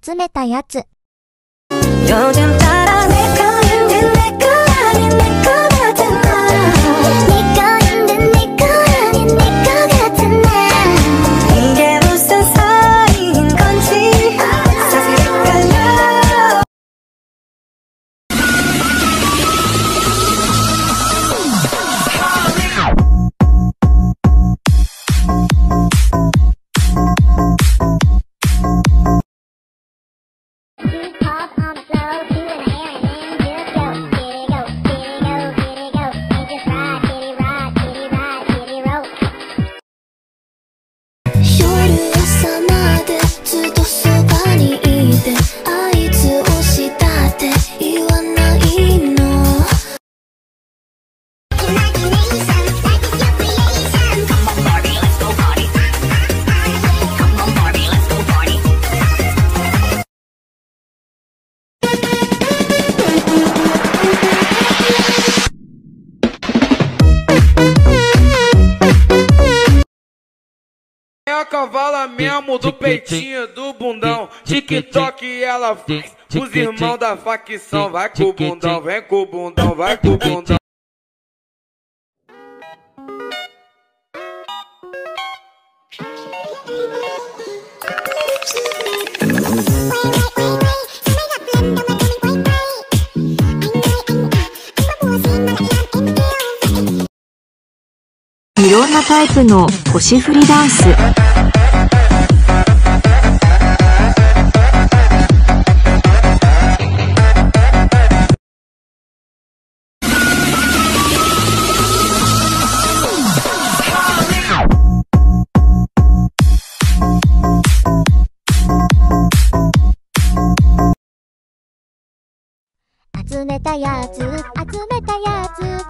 集めたやつ。É a cavala mesmo do peitinho do bundão. TikTok ela faz. Os irmãos da facção vai com o bundão, vem com o bundão, vai com o bundão. んなタイプの腰振りダンス？集めたやつ集めたやつ。